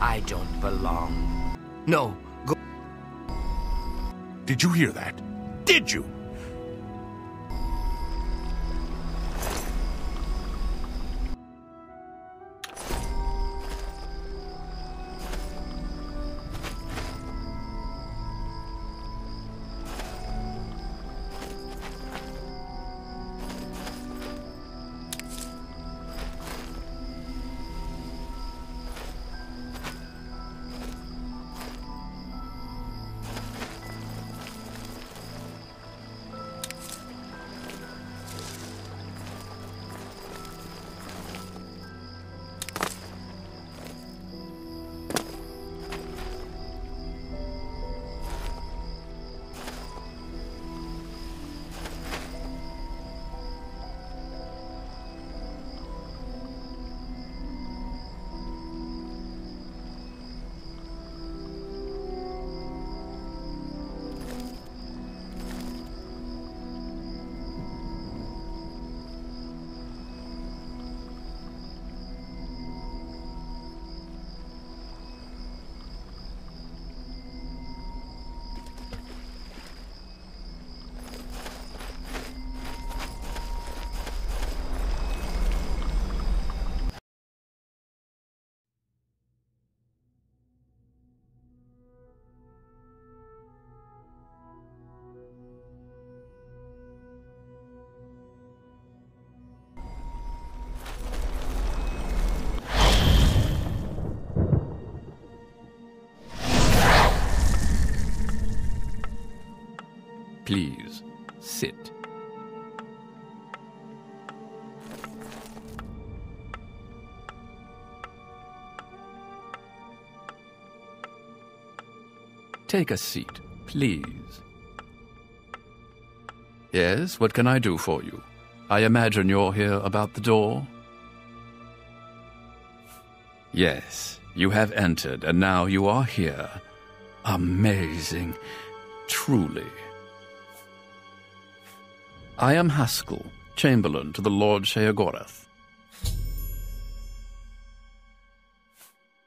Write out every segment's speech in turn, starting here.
I don't belong. No, go. Did you hear that? Did you? Please, sit. Take a seat, please. Yes, what can I do for you? I imagine you're here about the door? Yes, you have entered, and now you are here. Amazing. Truly. I am Haskill, Chamberlain to the Lord Sheogorath.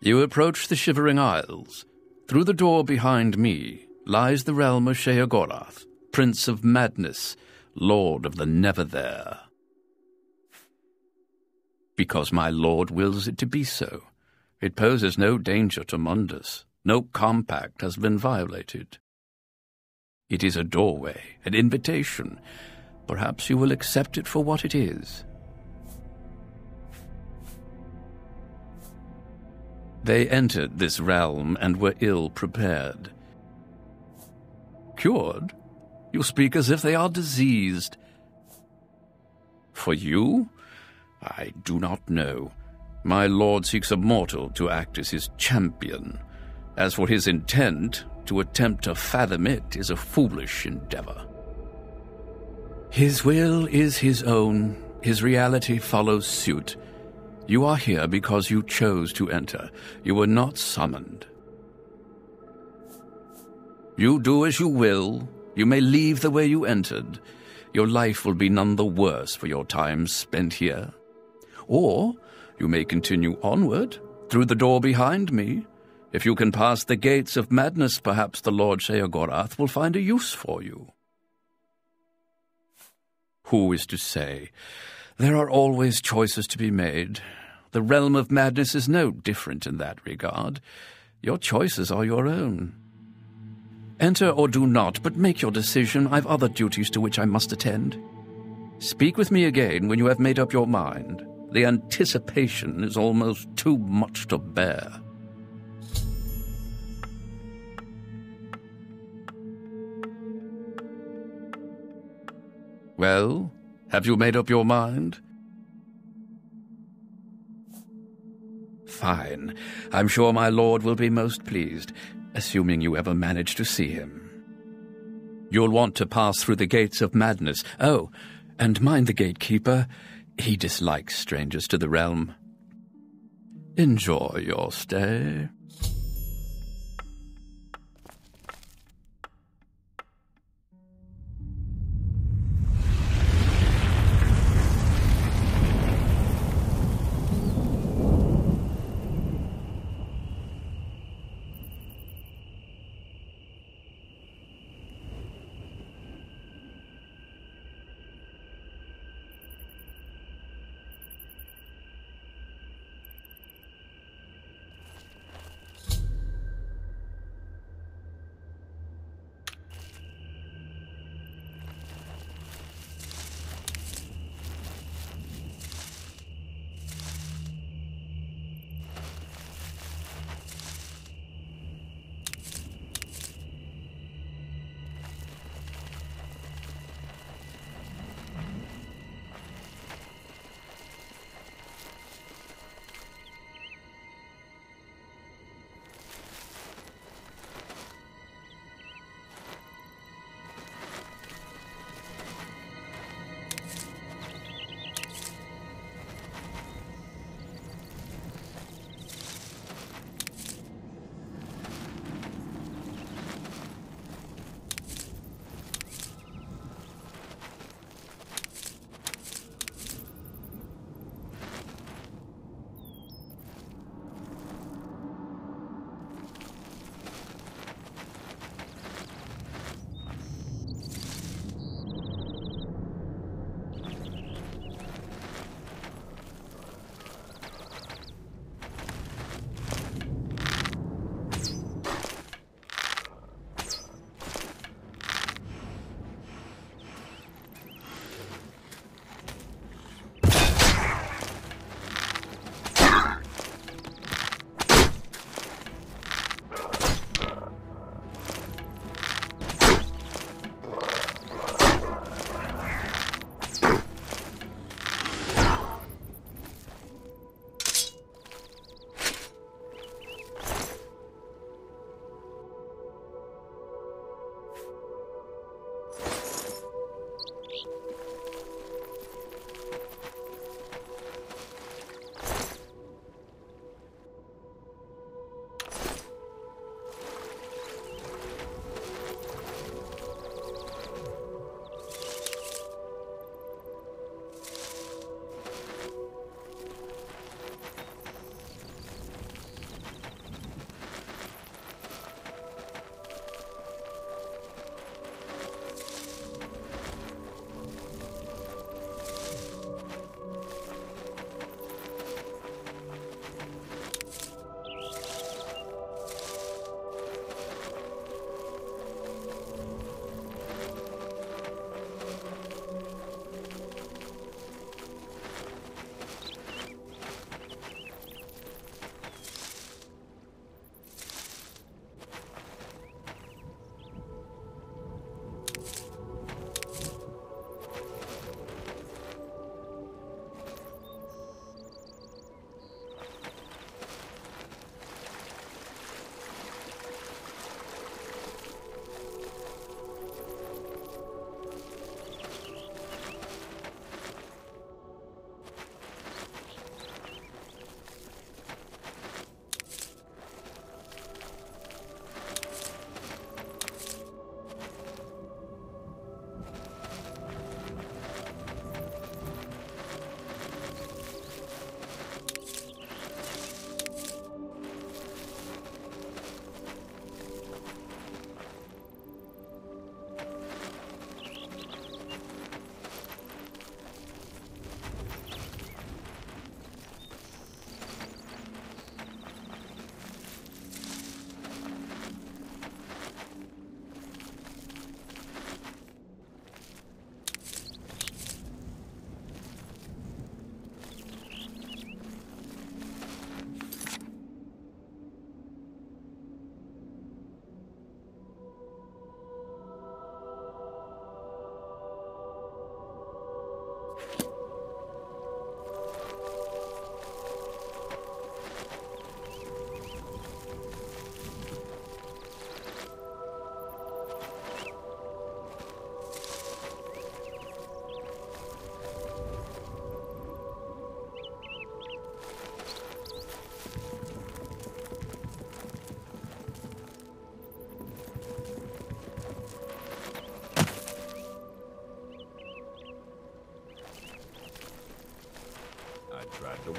You approach the Shivering Isles. Through the door behind me lies the realm of Sheogorath, Prince of Madness, Lord of the Never There. Because my lord wills it to be so. It poses no danger to Mundus. No compact has been violated. It is a doorway, an invitation. Perhaps you will accept it for what it is. They entered this realm and were ill prepared. Cured? You speak as if they are diseased. For you? I do not know. My lord seeks a mortal to act as his champion. As for his intent, to attempt to fathom it is a foolish endeavor. His will is his own, his reality follows suit. You are here because you chose to enter. You were not summoned. You do as you will. You may leave the way you entered. Your life will be none the worse for your time spent here. Or you may continue onward, through the door behind me. If you can pass the gates of madness, perhaps the Lord Sheogorath will find a use for you. Who is to say? There are always choices to be made. The realm of madness is no different in that regard. Your choices are your own. Enter or do not, but make your decision. I've other duties to which I must attend. Speak with me again when you have made up your mind. The anticipation is almost too much to bear. Well, have you made up your mind? Fine. I'm sure my lord will be most pleased, assuming you ever manage to see him. You'll want to pass through the gates of madness. Oh, and mind the gatekeeper. He dislikes strangers to the realm. Enjoy your stay.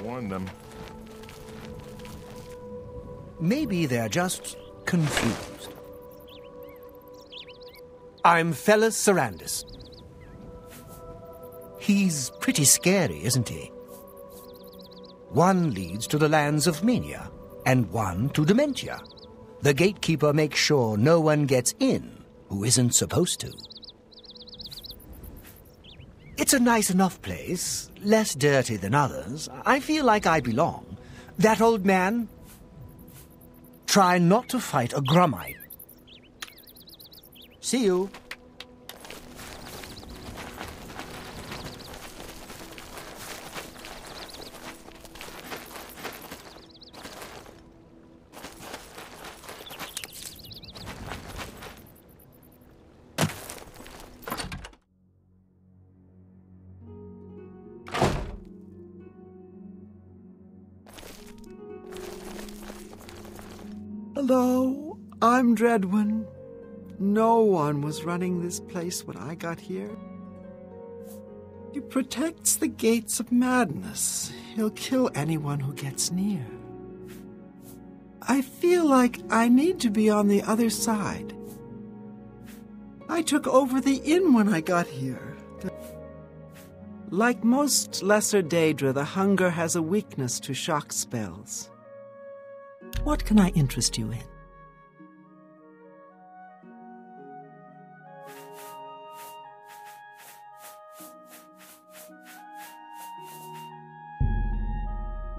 Them. Maybe they're just confused. I'm Felus Sarandis. He's pretty scary, isn't he? One leads to the lands of Mania, and one to Dementia. The gatekeeper makes sure no one gets in who isn't supposed to. It's a nice enough place, less dirty than others. I feel like I belong. That old man? Try not to fight a Grummite. See you. Hello, I'm Dredhwen. No one was running this place when I got here. He protects the gates of madness. He'll kill anyone who gets near. I feel like I need to be on the other side. I took over the inn when I got here. Like most lesser Daedra, the hunger has a weakness to shock spells. What can I interest you in?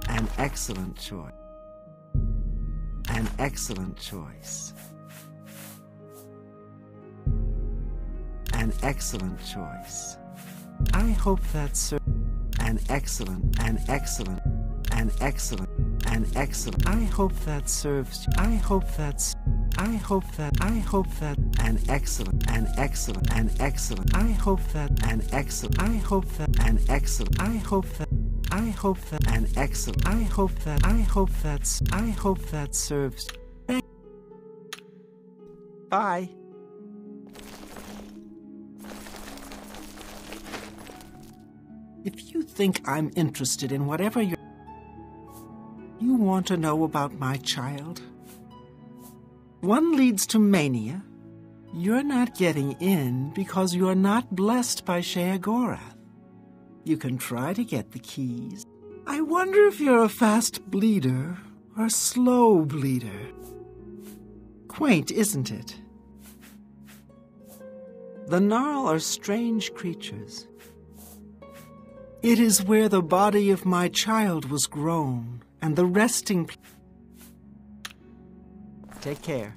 An excellent choice. An excellent choice. An excellent choice. I hope that's an excellent, an excellent, an excellent, an excellent. I hope that serves. I hope that's. I hope that. I hope that an excellent, an excellent, an excellent. I hope that an excellent. I hope that an excellent. I hope that. I hope that an excellent. I hope that. I hope that's. I hope that serves. Bye. If you think I'm interested in whatever you're. You want to know about my child? One leads to mania. You're not getting in because you're not blessed by Sheogorath. You can try to get the keys. I wonder if you're a fast bleeder or a slow bleeder. Quaint, isn't it? The Gnarl are strange creatures. It is where the body of my child was grown, and the resting place. Take care.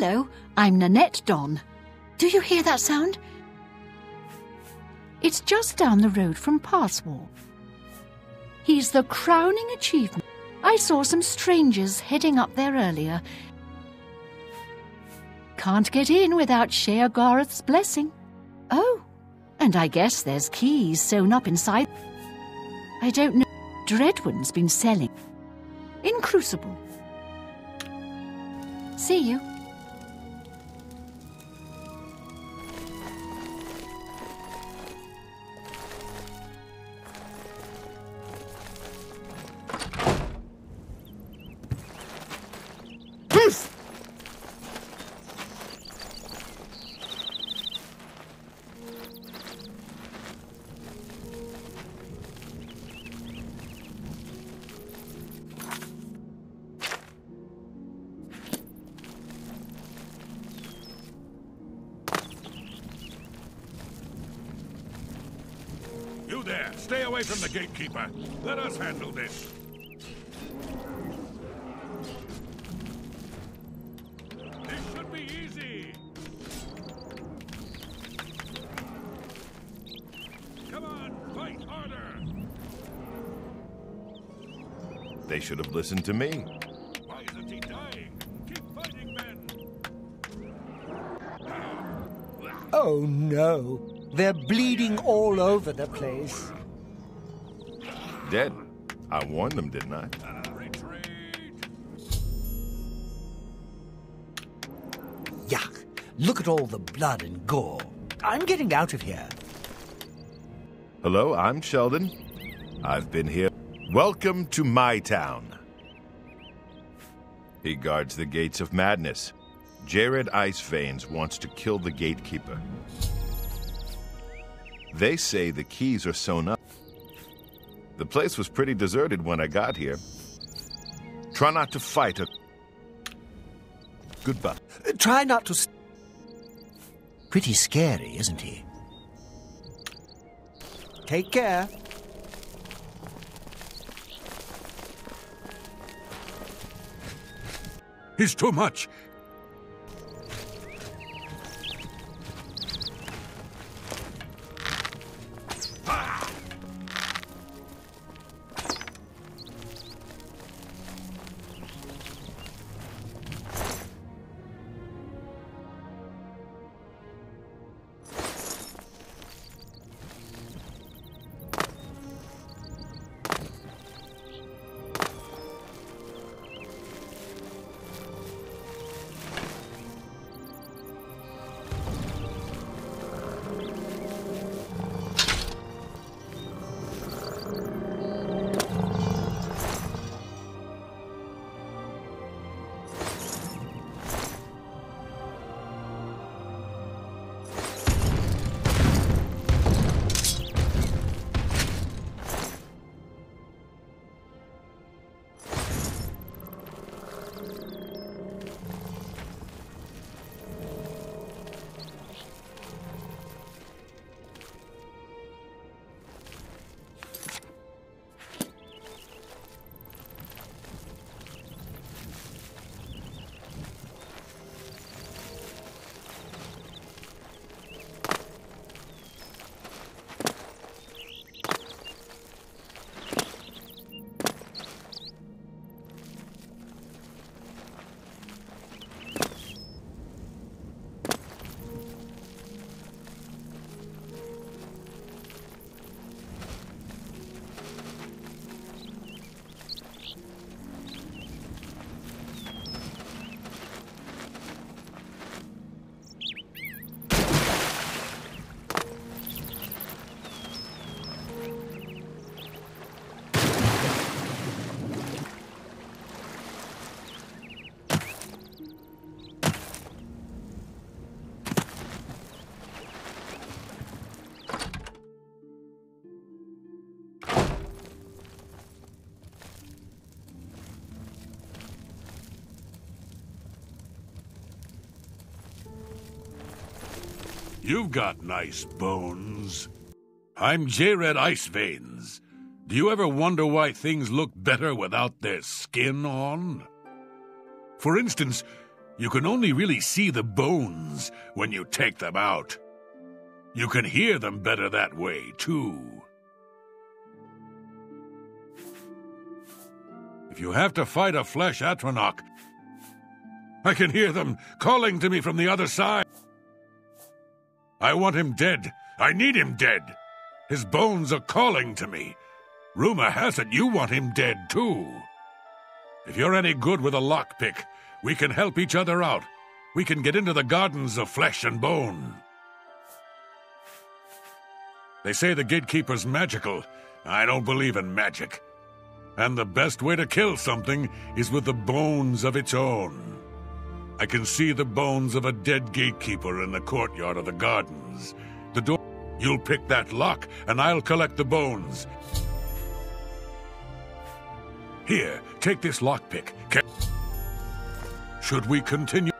Hello, I'm Nanette Dantaine. Do you hear that sound? It's just down the road from Passwall. He's the crowning achievement. I saw some strangers heading up there earlier. Can't get in without Sheogorath's blessing. Oh, and I guess there's keys sewn up inside. I don't know. Dredhwen's been selling. In Crucible. See you. Stay away from the gatekeeper. Let us handle this. This should be easy. Come on, fight harder. They should have listened to me. Why isn't he dying? Keep fighting, men. Oh no, they're bleeding all over the place. Dead. I warned them, didn't I? Yuck, look at all the blood and gore. I'm getting out of here. Hello, I'm Sheldon. I've been here. Welcome to my town. He guards the gates of madness. Jayred Ice Veins wants to kill the gatekeeper. They say the keys are sewn up. The place was pretty deserted when I got here. Try not to fight a. Goodbye. Uh, Try not to. Pretty scary, isn't he? Take care. He's too much. You've got nice bones. I'm Jayred Ice Veins. Do you ever wonder why things look better without their skin on? For instance, you can only really see the bones when you take them out. You can hear them better that way, too. If you have to fight a flesh Atronach, I can hear them calling to me from the other side. I want him dead. I need him dead. His bones are calling to me. Rumor has it you want him dead, too. If you're any good with a lockpick, we can help each other out. We can get into the gardens of flesh and bone. They say the gatekeeper's magical. I don't believe in magic. And the best way to kill something is with the bones of its own. I can see the bones of a dead gatekeeper in the courtyard of the gardens. The door. You'll pick that lock, and I'll collect the bones. Here, take this lockpick. Should we continue?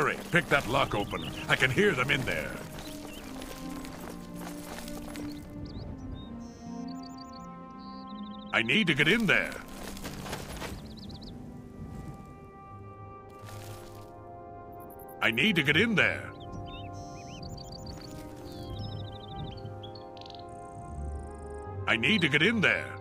Hurry, pick that lock open. I can hear them in there. I need to get in there. I need to get in there. I need to get in there.